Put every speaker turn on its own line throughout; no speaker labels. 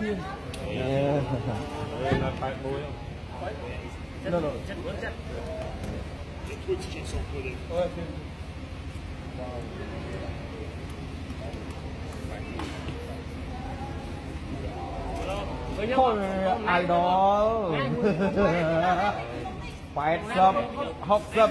thiên
đây là bạch bối không
chất rồi chất bớt chất
Thôi, ai đó. Quẹt sập học sập.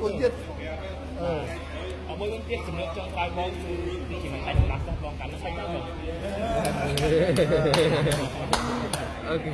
Côទៀត.
អមួយវិញទៀតចំណុចចុងក្រោយមកគឺទីជាមិនដាច់ដាច់បងកាន់ស្អីទៅ
Ok.